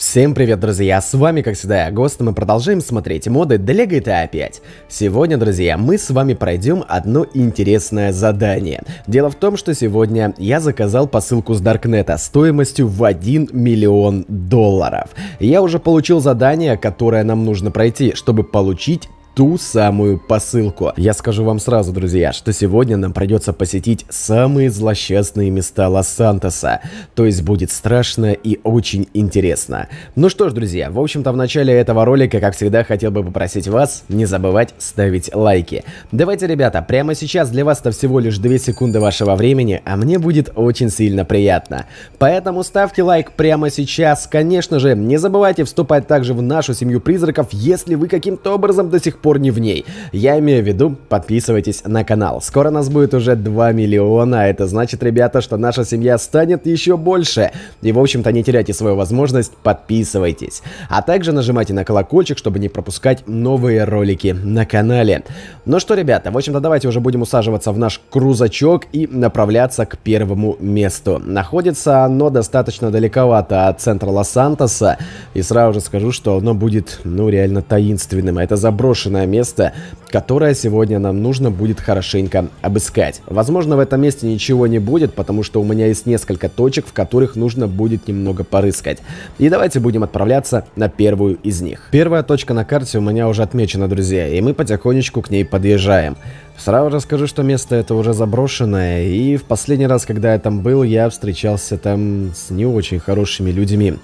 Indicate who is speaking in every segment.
Speaker 1: Всем привет, друзья! С вами, как всегда, я Гост, и мы продолжаем смотреть моды для GTA 5. Сегодня, друзья, мы с вами пройдем одно интересное задание. Дело в том, что сегодня я заказал посылку с Даркнета стоимостью в 1 миллион долларов. Я уже получил задание, которое нам нужно пройти, чтобы получить ту самую посылку. Я скажу вам сразу, друзья, что сегодня нам придется посетить самые злосчастные места Лос-Сантоса. То есть будет страшно и очень интересно. Ну что ж, друзья, в общем-то в начале этого ролика, как всегда, хотел бы попросить вас не забывать ставить лайки. Давайте, ребята, прямо сейчас для вас это всего лишь 2 секунды вашего времени, а мне будет очень сильно приятно. Поэтому ставьте лайк прямо сейчас. Конечно же, не забывайте вступать также в нашу семью призраков, если вы каким-то образом до сих пор не в ней. Я имею в виду, подписывайтесь на канал. Скоро нас будет уже 2 миллиона, а это значит, ребята, что наша семья станет еще больше. И, в общем-то, не теряйте свою возможность, подписывайтесь. А также нажимайте на колокольчик, чтобы не пропускать новые ролики на канале. Ну что, ребята, в общем-то, давайте уже будем усаживаться в наш крузачок и направляться к первому месту. Находится оно достаточно далековато от центра Лос-Сантоса, и сразу же скажу, что оно будет, ну, реально таинственным. Это заброшенное заброшенное место, которое сегодня нам нужно будет хорошенько обыскать. Возможно, в этом месте ничего не будет, потому что у меня есть несколько точек, в которых нужно будет немного порыскать. И давайте будем отправляться на первую из них. Первая точка на карте у меня уже отмечена, друзья, и мы потихонечку к ней подъезжаем. Сразу же скажу, что место это уже заброшенное, и в последний раз, когда я там был, я встречался там с не очень хорошими людьми.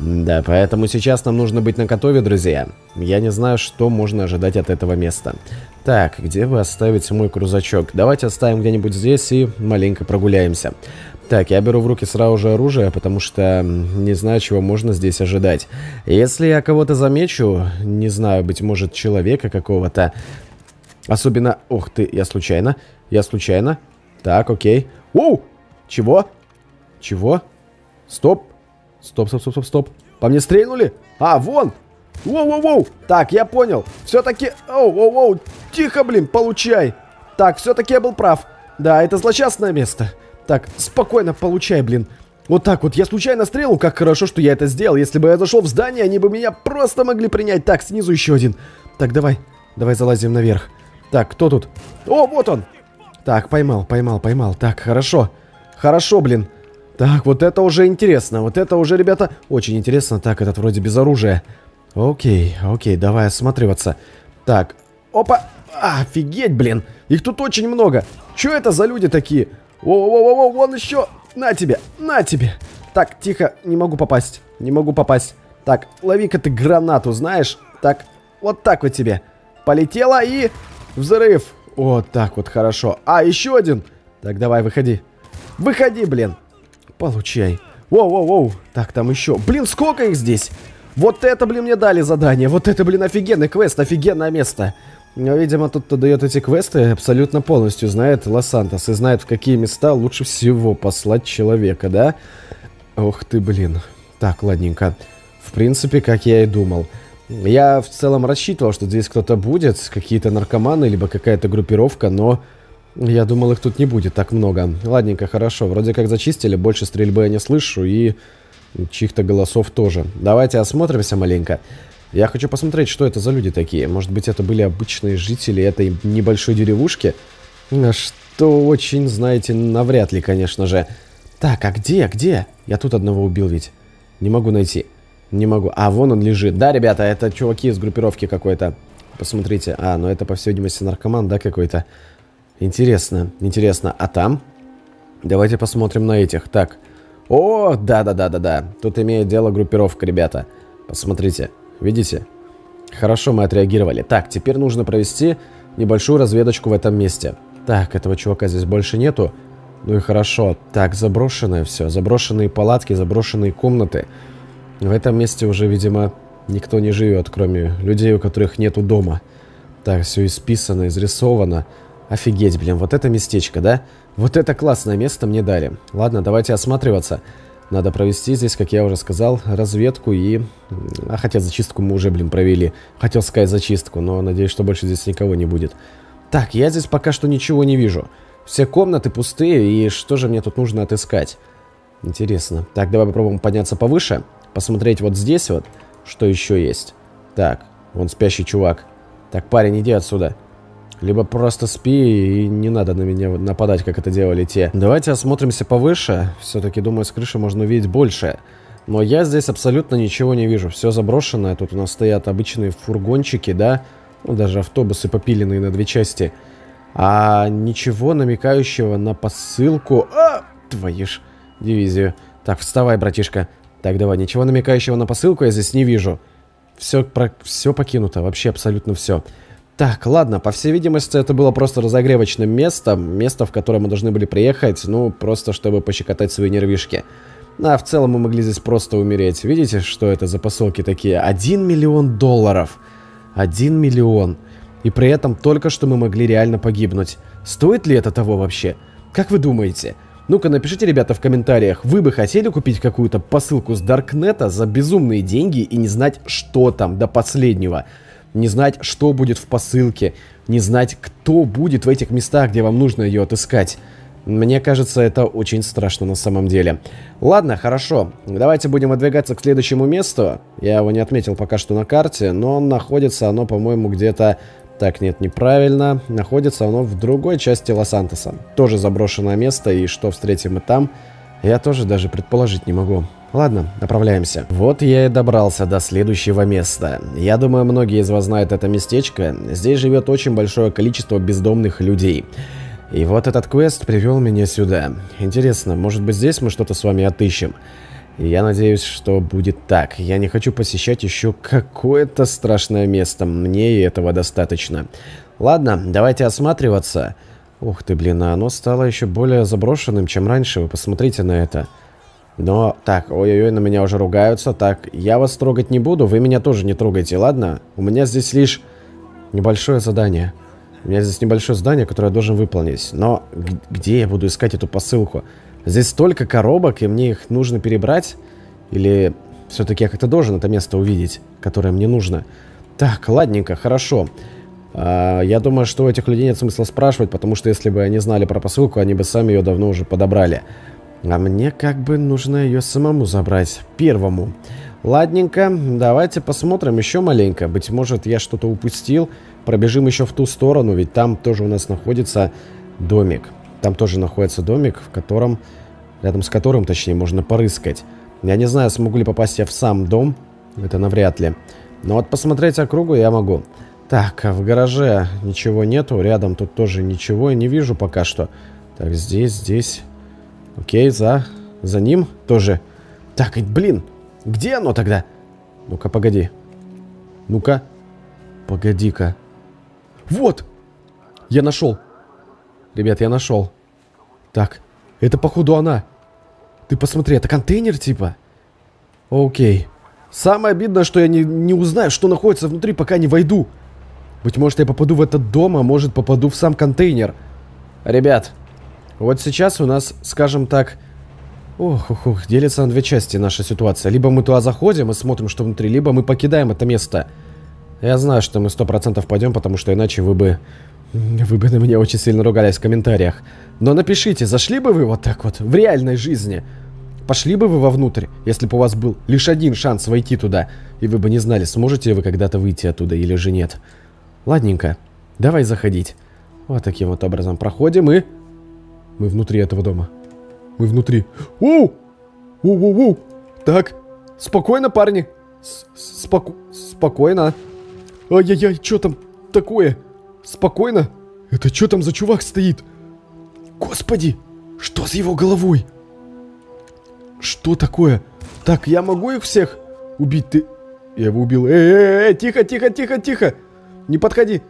Speaker 1: Да, поэтому сейчас нам нужно быть наготове, друзья. Я не знаю, что можно ожидать от этого места. Так, где бы оставить мой крузачок? Давайте оставим где-нибудь здесь и маленько прогуляемся. Так, я беру в руки сразу же оружие, потому что не знаю, чего можно здесь ожидать. Если я кого-то замечу, не знаю, быть может, человека какого-то, особенно... Ух ты, я случайно, я случайно. Так, окей. Оу! Чего? Чего? Стоп. Стоп, стоп, стоп, стоп, стоп. По мне стрельнули? А, вон! Воу-воу-воу! Так, я понял. Все-таки... Оу-воу-воу! Тихо, блин, получай! Так, все-таки я был прав. Да, это злосчастное место. Так, спокойно, получай, блин. Вот так вот, я случайно стрелу, как хорошо, что я это сделал. Если бы я зашел в здание, они бы меня просто могли принять. Так, снизу еще один. Так, давай, давай залазим наверх. Так, кто тут? О, вот он! Так, поймал, поймал, поймал. Так, хорошо. Хорошо, блин. Так, вот это уже интересно. Вот это уже, ребята, очень интересно. Так, этот вроде без оружия. Окей, окей, давай осматриваться. Так, опа. Офигеть, блин. Их тут очень много. Что это за люди такие? О-о-о-о, вон еще. На тебе, на тебе. Так, тихо, не могу попасть. Не могу попасть. Так, лови-ка ты гранату, знаешь? Так, вот так вот тебе. Полетела и... Взрыв. Вот так вот, хорошо. А, еще один. Так, давай, выходи. Выходи, блин. Получай. Воу-воу-воу. Так, там еще. Блин, сколько их здесь? Вот это, блин, мне дали задание. Вот это, блин, офигенный квест, офигенное место. Но, видимо, тот, кто дает эти квесты, абсолютно полностью знает Лос-Сантос и знает, в какие места лучше всего послать человека, да? Ох ты, блин. Так, ладненько. В принципе, как я и думал. Я в целом рассчитывал, что здесь кто-то будет, какие-то наркоманы, либо какая-то группировка, но я думал, их тут не будет так много. Ладненько, хорошо. Вроде как зачистили, больше стрельбы я не слышу и чьих-то голосов тоже. Давайте осмотримся маленько. Я хочу посмотреть, что это за люди такие. Может быть, это были обычные жители этой небольшой деревушки? Что очень, знаете, навряд ли, конечно же. Так, а где, где? Я тут одного убил ведь. Не могу найти. Не могу. А, вон он лежит. Да, ребята, это чуваки из группировки какой-то. Посмотрите. А, ну это, по всей видимости, наркоман, да, какой-то. Интересно, интересно. А там? Давайте посмотрим на этих. Так. О, да-да-да-да-да. Тут имеет дело группировка, ребята. Посмотрите. Видите? Хорошо мы отреагировали. Так, теперь нужно провести небольшую разведочку в этом месте. Так, этого чувака здесь больше нету. Ну и хорошо. Так, заброшенное все. Заброшенные палатки, заброшенные комнаты. В этом месте уже, видимо, никто не живет, кроме людей, у которых нету дома. Так, все исписано, изрисовано. Офигеть, блин, вот это местечко, да? Вот это классное место мне дали. Ладно, давайте осматриваться. Надо провести здесь, как я уже сказал, разведку и... А хотя зачистку мы уже, блин, провели. Хотел сказать зачистку, но надеюсь, что больше здесь никого не будет. Так, я здесь пока что ничего не вижу. Все комнаты пустые, и что же мне тут нужно отыскать? Интересно. Так, давай попробуем подняться повыше. посмотреть вот здесь вот, что еще есть. Так, вон спящий чувак. Так, парень, иди отсюда. Либо просто спи и не надо на меня нападать, как это делали те. Давайте осмотримся повыше. Все-таки, думаю, с крыши можно увидеть больше. Но я здесь абсолютно ничего не вижу. Все заброшенное. Тут у нас стоят обычные фургончики, да? Ну, даже автобусы попиленные на две части. А ничего намекающего на посылку... А! Твою ж дивизию. Так, вставай, братишка. Так, давай, ничего намекающего на посылку я здесь не вижу. Все, про... все покинуто, вообще абсолютно все. Так, ладно, по всей видимости, это было просто разогревочным местом. Место, в которое мы должны были приехать, ну, просто чтобы пощекотать свои нервишки. А в целом мы могли здесь просто умереть. Видите, что это за посылки такие? Один миллион долларов. Один миллион. И при этом только что мы могли реально погибнуть. Стоит ли это того вообще? Как вы думаете? Ну-ка напишите, ребята, в комментариях, вы бы хотели купить какую-то посылку с Даркнета за безумные деньги и не знать, что там до последнего? Не знать, что будет в посылке, не знать, кто будет в этих местах, где вам нужно ее отыскать. Мне кажется, это очень страшно на самом деле. Ладно, хорошо. Давайте будем выдвигаться к следующему месту. Я его не отметил пока что на карте, но находится оно, по-моему, где-то так, нет, неправильно. Находится оно в другой части Лос-Антоса. Тоже заброшенное место, и что встретим мы там, я тоже даже предположить не могу. Ладно, направляемся. Вот я и добрался до следующего места. Я думаю, многие из вас знают это местечко. Здесь живет очень большое количество бездомных людей. И вот этот квест привел меня сюда. Интересно, может быть здесь мы что-то с вами отыщем? я надеюсь, что будет так. Я не хочу посещать еще какое-то страшное место. Мне и этого достаточно. Ладно, давайте осматриваться. Ух ты, блин, а оно стало еще более заброшенным, чем раньше. Вы посмотрите на это. Но, так, ой-ой-ой, на меня уже ругаются. Так, я вас трогать не буду, вы меня тоже не трогайте, ладно? У меня здесь лишь небольшое задание. У меня здесь небольшое задание, которое я должен выполнить. Но где я буду искать эту посылку? Здесь столько коробок, и мне их нужно перебрать? Или все-таки я как-то должен это место увидеть, которое мне нужно? Так, ладненько, хорошо. А, я думаю, что у этих людей нет смысла спрашивать, потому что если бы они знали про посылку, они бы сами ее давно уже подобрали. А мне как бы нужно ее самому забрать. Первому. Ладненько, давайте посмотрим еще маленько. Быть может, я что-то упустил. Пробежим еще в ту сторону, ведь там тоже у нас находится домик. Там тоже находится домик, в котором рядом с которым, точнее, можно порыскать. Я не знаю, смогу ли попасть я в сам дом, это навряд ли. Но вот посмотреть округу я могу. Так, а в гараже ничего нету, рядом тут тоже ничего я не вижу пока что. Так, здесь, здесь. Окей, за, за ним тоже. Так, блин, где оно тогда? Ну-ка, погоди. Ну-ка. Погоди-ка. Вот! Я нашел. Ребят, я нашел. Так, это походу она. Ты посмотри, это контейнер типа? Окей. Самое обидное, что я не, не узнаю, что находится внутри, пока не войду. Быть может, я попаду в этот дом, а может, попаду в сам контейнер. Ребят, вот сейчас у нас, скажем так... Ох, ох, ох, делится на две части наша ситуация. Либо мы туда заходим и смотрим, что внутри, либо мы покидаем это место. Я знаю, что мы сто процентов пойдем, потому что иначе вы бы вы бы на меня очень сильно ругались в комментариях. Но напишите, зашли бы вы вот так вот в реальной жизни? Пошли бы вы вовнутрь, если бы у вас был лишь один шанс войти туда, и вы бы не знали, сможете вы когда-то выйти оттуда или же нет. Ладненько, давай заходить. Вот таким вот образом проходим и... Мы внутри этого дома. Мы внутри. Оу! Оу-оу-оу! Так, спокойно, парни. Споку... Спокойно. Ай-яй-яй, что там такое? Спокойно. Это что там за чувак стоит? Господи, что с его головой? Что такое? Так, я могу их всех убить? Ты... Я его убил. Эй, тихо, тихо, тихо, тихо. Не подходи.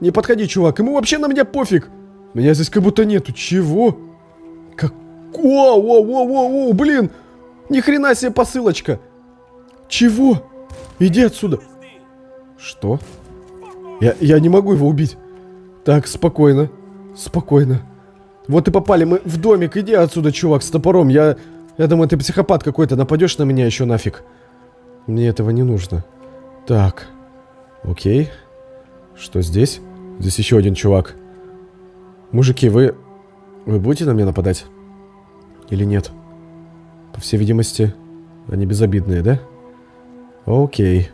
Speaker 1: Не подходи, чувак. Ему вообще на меня пофиг. Меня здесь как будто нету. Чего? Как... Воу, воу, воу, воу, воу, блин. Ни хрена себе посылочка. Чего? Иди отсюда. Что? Я, я не могу его убить. Так, спокойно. Спокойно. Вот и попали мы в домик. Иди отсюда, чувак, с топором. Я... Я думаю, ты психопат какой-то. Нападешь на меня еще нафиг. Мне этого не нужно. Так. Окей. Что здесь? Здесь еще один чувак. Мужики, вы... Вы будете на меня нападать? Или нет? По всей видимости, Они безобидные, да? Окей.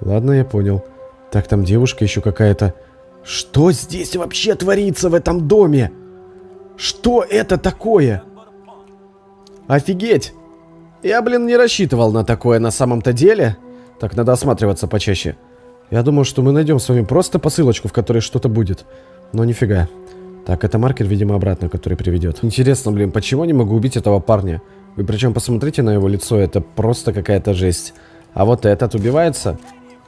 Speaker 1: Ладно, я понял. Так, там девушка еще какая-то. Что здесь вообще творится в этом доме? Что это такое? Офигеть! Я, блин, не рассчитывал на такое на самом-то деле. Так, надо осматриваться почаще. Я думал, что мы найдем с вами просто посылочку, в которой что-то будет. Но нифига. Так, это маркер, видимо, обратно, который приведет. Интересно, блин, почему не могу убить этого парня? Вы причем посмотрите на его лицо, это просто какая-то жесть. А вот этот убивается?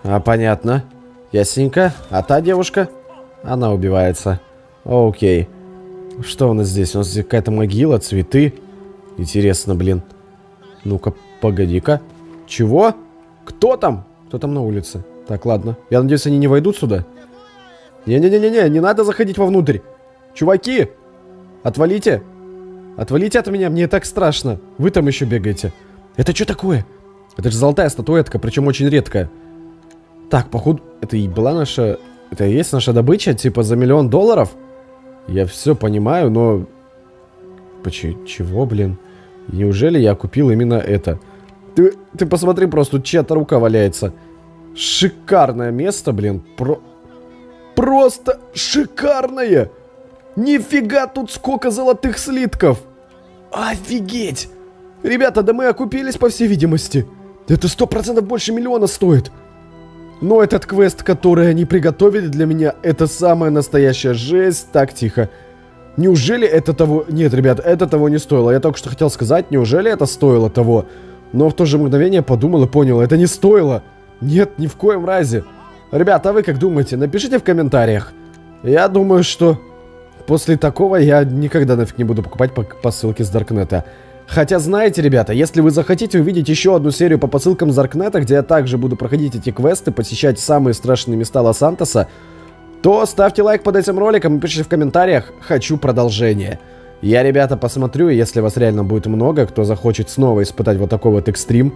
Speaker 1: А, понятно. Ясненько. А та девушка? Она убивается. Окей. Что у нас здесь? У нас здесь какая-то могила, цветы. Интересно, блин. Ну-ка, погоди-ка. Чего? Кто там? Кто там на улице? Так, ладно. Я надеюсь, они не войдут сюда. Не-не-не-не, не надо заходить вовнутрь. Чуваки, отвалите. Отвалите от меня, мне так страшно. Вы там еще бегаете. Это что такое? Это же золотая статуэтка, причем очень редкая. Так, походу, это и была наша... Это и есть наша добыча, типа за миллион долларов? Я все понимаю, но... Почему? Чего, блин? Неужели я купил именно это? Ты, ты посмотри, просто чья-то рука валяется. Шикарное место, блин. Про... Просто шикарное! Нифига тут сколько золотых слитков! Офигеть! Ребята, да мы окупились, по всей видимости. Это сто процентов больше миллиона стоит. Но этот квест, который они приготовили для меня, это самая настоящая жесть. Так, тихо. Неужели это того... Нет, ребят, это того не стоило. Я только что хотел сказать, неужели это стоило того? Но в то же мгновение подумал и понял, это не стоило. Нет, ни в коем разе. Ребята, а вы как думаете? Напишите в комментариях. Я думаю, что после такого я никогда нафиг не буду покупать по, по ссылке с Даркнета. Хотя, знаете, ребята, если вы захотите увидеть еще одну серию по посылкам с Даркнета, где я также буду проходить эти квесты, посещать самые страшные места Лос-Сантоса, то ставьте лайк под этим роликом и пишите в комментариях «Хочу продолжение». Я, ребята, посмотрю, если вас реально будет много, кто захочет снова испытать вот такой вот экстрим,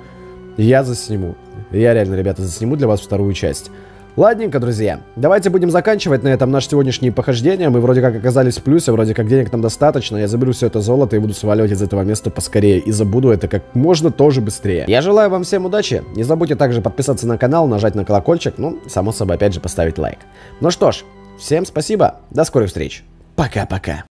Speaker 1: я засниму. Я реально, ребята, засниму для вас вторую часть. Ладненько, друзья, давайте будем заканчивать на этом наше сегодняшнее похождение. Мы вроде как оказались в плюсе, вроде как денег нам достаточно. Я заберу все это золото и буду сваливать из этого места поскорее. И забуду это как можно тоже быстрее. Я желаю вам всем удачи. Не забудьте также подписаться на канал, нажать на колокольчик, ну, само собой, опять же, поставить лайк. Ну что ж, всем спасибо, до скорых встреч. Пока-пока.